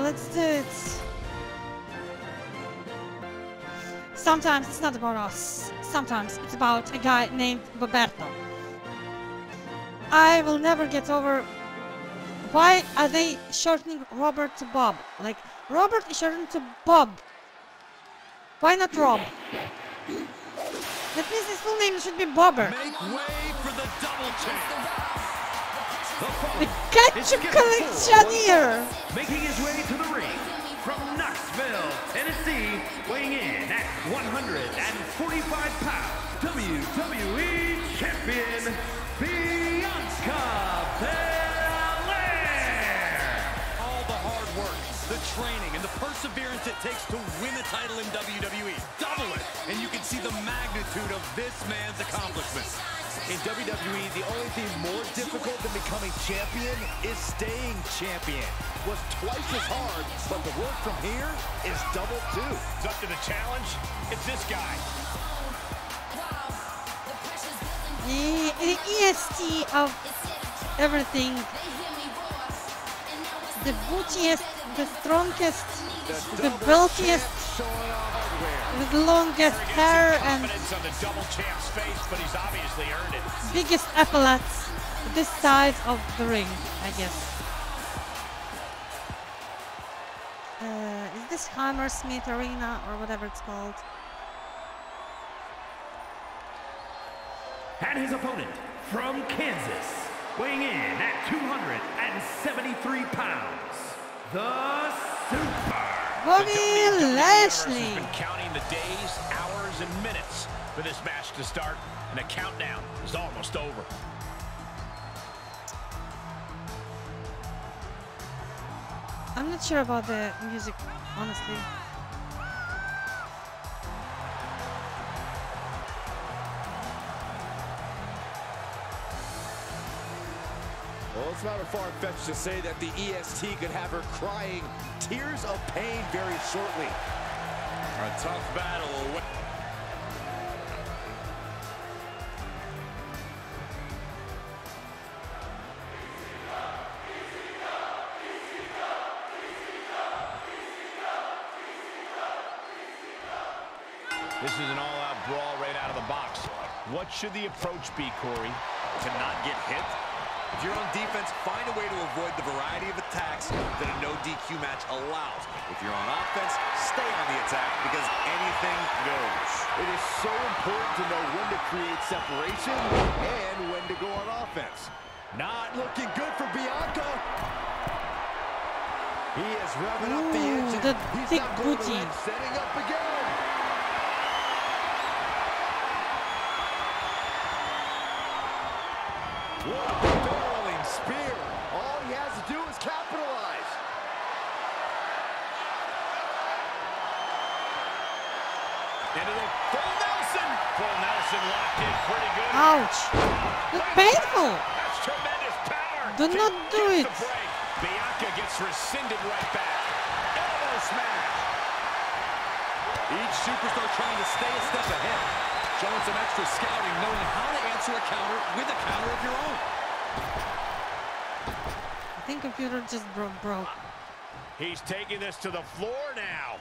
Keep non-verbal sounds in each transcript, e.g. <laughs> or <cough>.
Let's do it. Sometimes it's not about us. Sometimes it's about a guy named Roberto. I will never get over why are they shortening Robert to Bob? Like Robert is shortened to Bob. Why not Rob? That means his full name should be Bobber. Make way for the double champ. The ketchup collectioneer. Making his way to the ring from Knoxville, Tennessee, weighing in at 145 pounds, WWE Champion Bianca Belair. All the hard work, the training, and the perseverance it takes to win a title in WWE. Double it, and you can see the magnitude of this man's accomplishments. In WWE, the only thing more difficult than becoming champion is staying champion. Was twice as hard, but the work from here is double too. It's up to the challenge. It's this guy. The, the EST of everything. The bootiest, the strongest, the bulkiest, with the longest hair and on the double champ's face, but he's obviously earned it. biggest epaulets this side of the ring, I guess. Uh, is this Hammersmith Arena or whatever it's called? And his opponent from Kansas, weighing in at 273 pounds, the Super. Bobby The WWE Universe Lashley. has been counting the days, hours, and minutes for this match to start, and the countdown is almost over. I'm not sure about the music, honestly. Well, it's not a far-fetched to say that the EST could have her crying tears of pain very shortly. A tough battle. This is an all-out brawl right out of the box. What should the approach be, Corey? To not get hit? If you're on defense, find a way to avoid the variety of attacks that a no DQ match allows. If you're on offense, stay on the attack because anything goes. It is so important to know when to create separation and when to go on offense. Not looking good for Bianca. He is revving up the engine. the He's thick not booty. setting up again. Ouch! That's painful! That's tremendous power. Do not do it. Bianca gets rescinded right back. Elbow smash. Each superstar trying to stay a step ahead. Showing some extra scouting, knowing how to answer a counter with a counter of your own. I think computer just broke. broke. He's taking this to the floor now.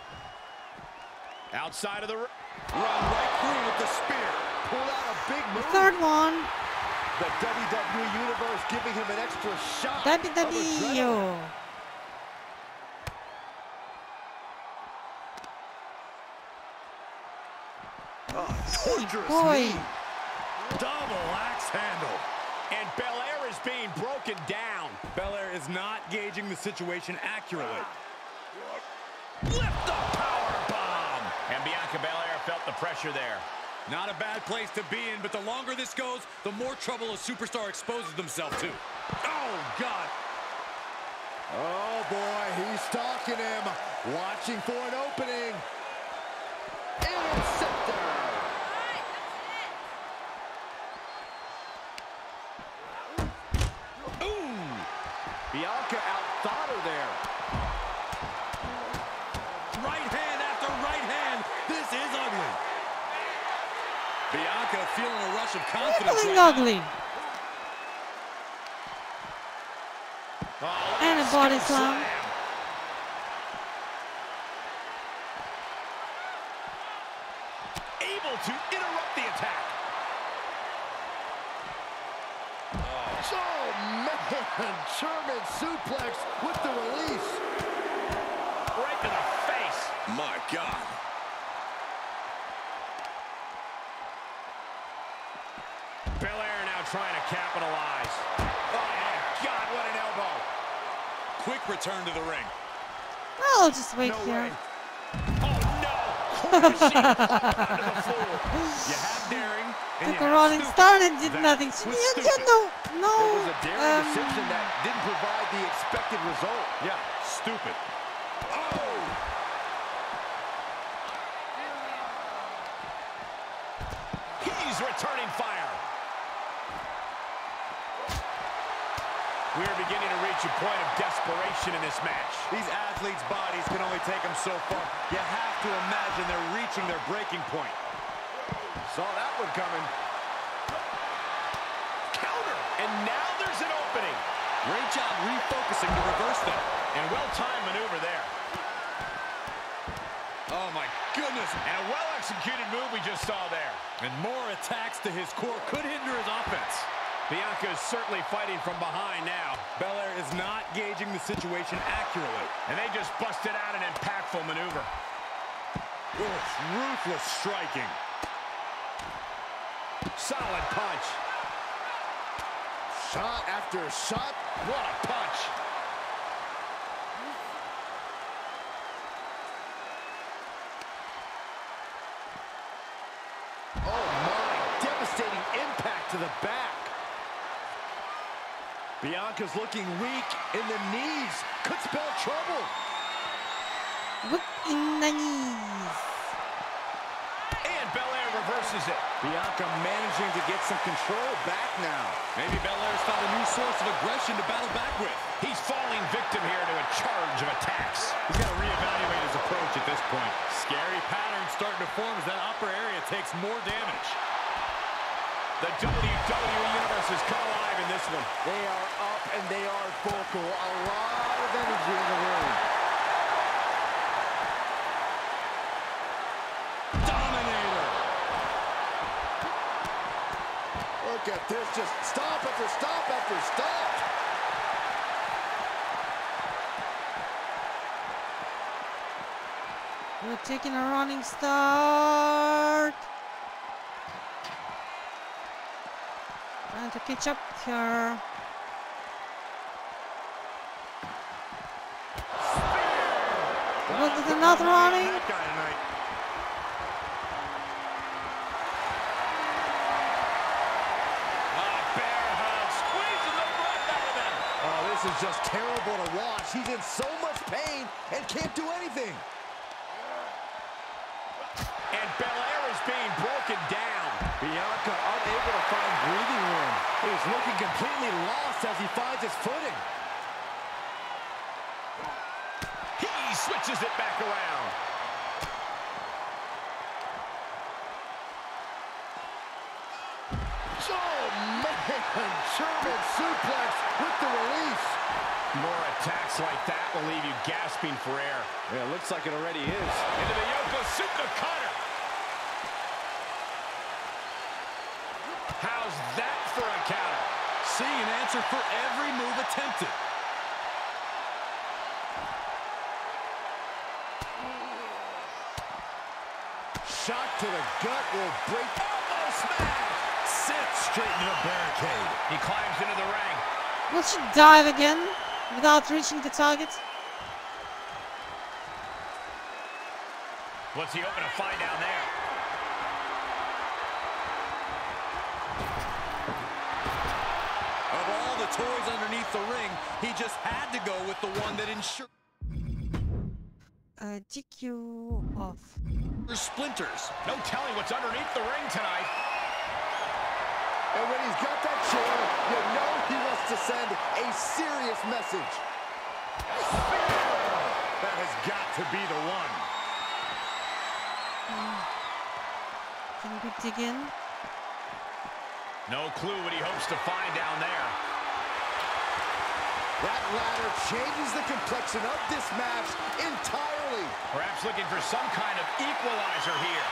Outside of the. Run right through with the spear. Pull out a big The third one. The WWE Universe giving him an extra shot. of adrenaline. WWE. Torturous Boy. knee. Double axe handle. And Belair is being broken down. Belair is not gauging the situation accurately. Lift the power bomb. And Bianca Belair felt the pressure there. Not a bad place to be in, but the longer this goes, the more trouble a superstar exposes themselves to. Oh, God. Oh boy, he's stalking him. Watching for an opening. ugly. Oh, and a body slam. Able to interrupt the attack. Oh, oh man. <laughs> German suplex with the release. Right to the face. My God. Capitalize. Oh, my God, what an elbow. Quick return to the ring. I'll just wait No here. way. Oh, no. Corner sheet onto the floor. You have daring, and Took you a have stupid. start and did That nothing. You, you know, no. It was a daring um, decision that didn't provide the expected result. Yeah, stupid. Oh. He's returning fire. We are beginning to reach a point of desperation in this match. These athletes' bodies can only take them so far. You have to imagine they're reaching their breaking point. Saw that one coming. Counter. And now there's an opening. Great job refocusing to reverse that. And well-timed maneuver there. Oh, my goodness. And a well-executed move we just saw there. And more attacks to his core could hinder his offense. Bianca is certainly fighting from behind now. Belair is not gauging the situation accurately. And they just busted out an impactful maneuver. Oh, Ugh, ruthless striking. Solid punch. Shot after shot. What a punch. Oh, my. Devastating impact to the back. Bianca's looking weak in the knees. Could spell trouble. Whip in the knees. And Belair reverses it. Bianca managing to get some control back now. Maybe Belair's found a new source of aggression to battle back with. He's falling victim here to a charge of attacks. He's got to reevaluate his approach at this point. Scary pattern starting to form as that upper area takes more damage. The WWE Universe has come alive in this one. They are up and they are vocal. A lot of energy in the room. Dominator. Look at this. Just stop after stop after stop. We're taking a running start. Uh, Trying to catch up here. Was it another running? That guy tonight. Bear hug, squeezing the breath out of them. Oh, this is just terrible to watch. He's in so much pain and can't do anything. And Belair is being broken down. Bianca unable to find breathing room. He's looking completely lost as he finds his footing. He switches it back around. Oh, man. German suplex with the release. More attacks like that will leave you gasping for air. Yeah, looks like it already is. Into the Yokosuka cutter. That for a counter? Seeing an answer for every move attempted. Shot to the gut will break. Elbow smash. Sent straight into the barricade. He climbs into the ring. Will she dive again without reaching the target? What's he hoping to find down there? Toys underneath the ring, he just had to go with the one that ensures Uh, DQ off. splinters. No telling what's underneath the ring tonight. And when he's got that chair, you know he wants to send a serious message. That has got to be the one. Can we dig in? No clue what he hopes to find down there. That ladder changes the complexion of this match entirely. Perhaps looking for some kind of equalizer here.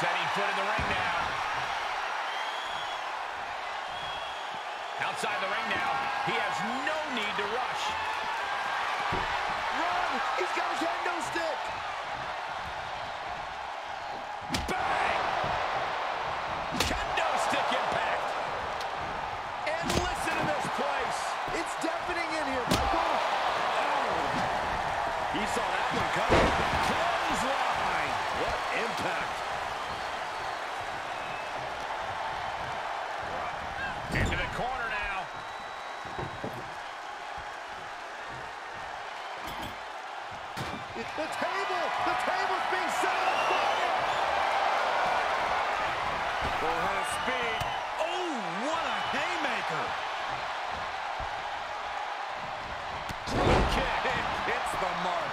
Setting foot in the ring now. Outside the ring now. He has no need to rush. Run! He's got a kendo stick! Bang! Kendo stick impact. And listen to this place! It's deafening in here, Michael! He saw that one coming. Clothesline. What impact. Into the corner now. It's the table! The table's being set on fire! Full head of speed. Oh, what a haymaker. Drop kick. It hits the mark.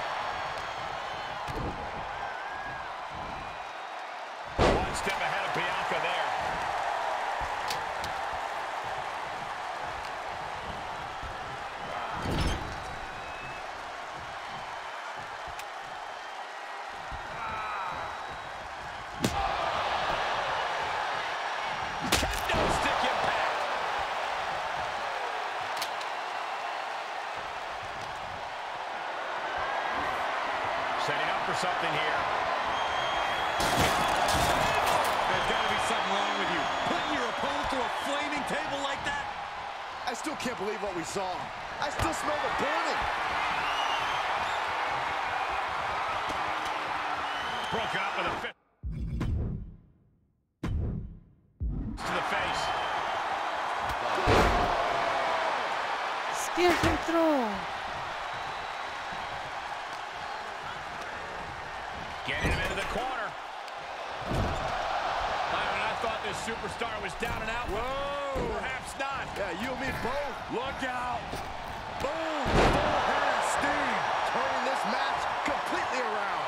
One step ahead of Bianca there. Kendo stick impact. Setting up for something here. There's got to be something wrong with you. Putting your opponent through a flaming table like that? I still can't believe what we saw. I still smell the burning. Broken up with a fifth. This superstar was down and out. Whoa. Perhaps not. Yeah, you and me both. Look out. Boom. Full head of steam. Turning this match completely around.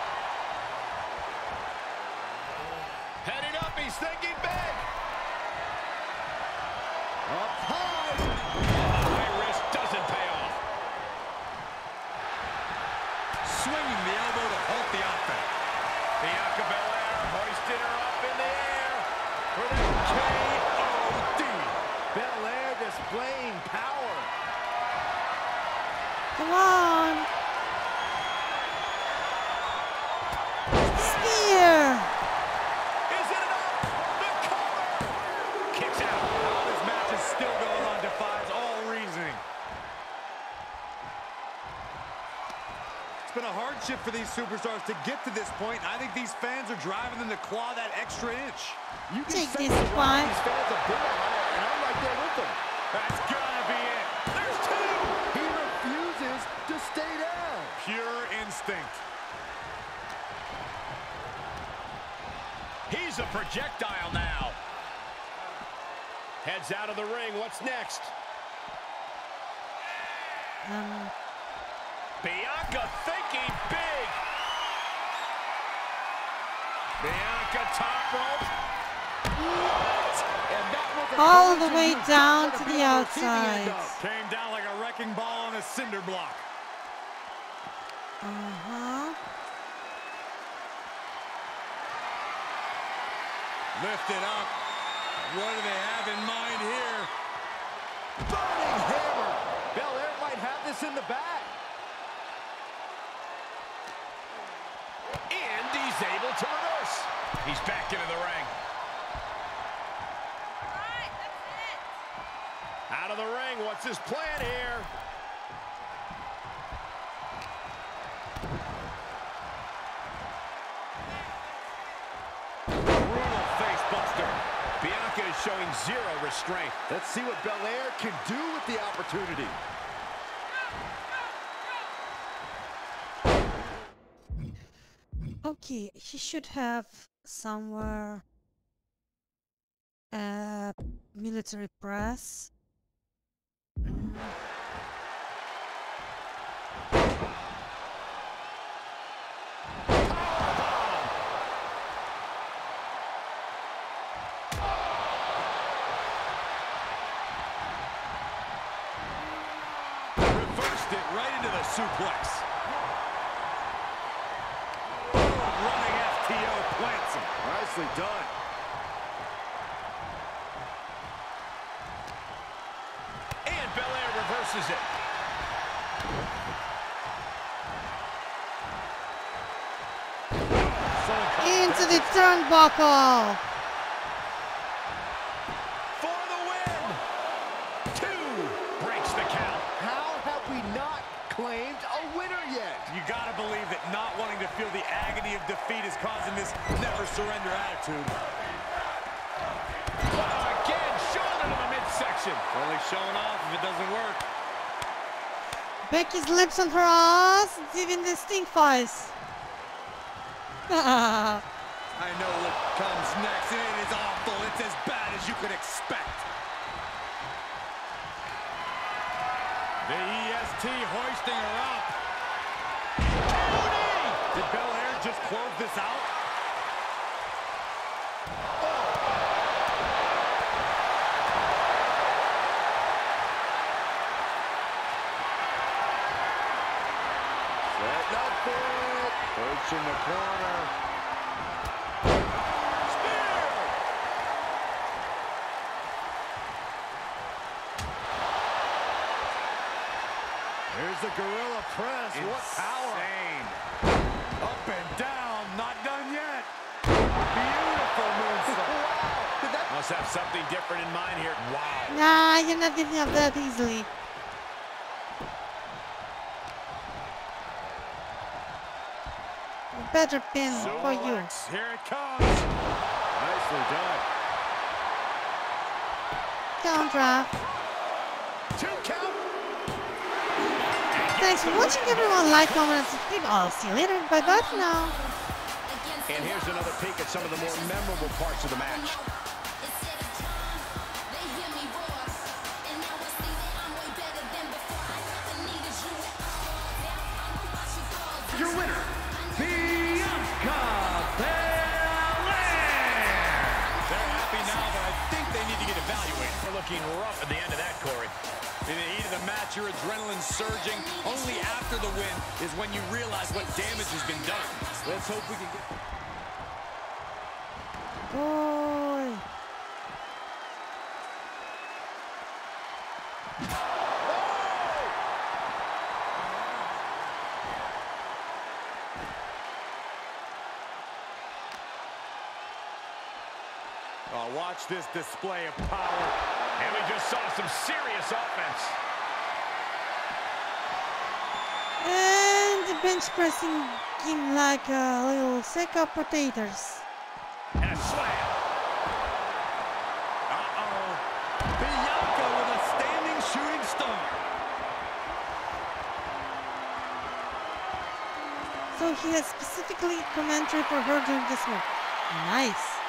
Heading up, he's thinking big. Up high. High risk doesn't pay off. Swinging the elbow to halt the offense. Bianca Belair hoisting her up the for the K.O.D. Belair displaying power. Come on. Hardship for these superstars to get to this point. I think these fans are driving them to claw that extra inch. You can Take this one. these fans have been on, and I'm right there with them. That's gotta be it. There's two. He refuses to stay down. Pure instinct. He's a projectile now. Heads out of the ring. What's next? Um, Bianca thinking big. Bianca top rope. And that was all the way down wanna the on the receiving end outside. Came down like a wrecking ball on a cinder block. Uh-huh. Lifted up. What do they have in mind here? Burning hammer. Belair might have this in the bag. And he's able to reverse. He's back into the ring. Out of the ring. What's his plan here? Brutal face buster. Bianca is showing zero restraint. Let's see what Belair can do with the opportunity. Okay, he should have somewhere a military press. Reversed it right into the suplex. Running FTO plants him. I Nicely done. And Belair reverses it. Into the turnbuckle. For the win. Two breaks the count. How have we not claimed a winner yet? You gotta believe that not wanting to feel the agony of defeat is causing this never surrender attitude. Again, shoulder to the midsection. Only showing off if it doesn't work. Becky's lips on her ass. It's even the stink face. <laughs> I know what comes next, and it is awful. It's as bad as you could expect. The EST hoisting her up. Close this out? Setting up for it. Perch in the corner. Here's the gorilla press. What power. Must have something different in mind here. Wow. nah, you're not getting up that easily. Better pin for you. Here it comes. Nicely done. Counter. Two count. Thanks for watching everyone. Like, comment, and subscribe. I'll see you later. Bye bye for now. And here's another peek at some of the more memorable parts of the match. Adrenaline surging. Only after the win is when you realize what damage has been done. Let's hope we can get... Boy. Oh, watch this display of power. And we just saw some serious offense. And bench pressing him like a little sack of potatoes. And a slam. Uh-oh. Bianca with a standing shooting star. So he has specifically commentary for her during this one. Nice.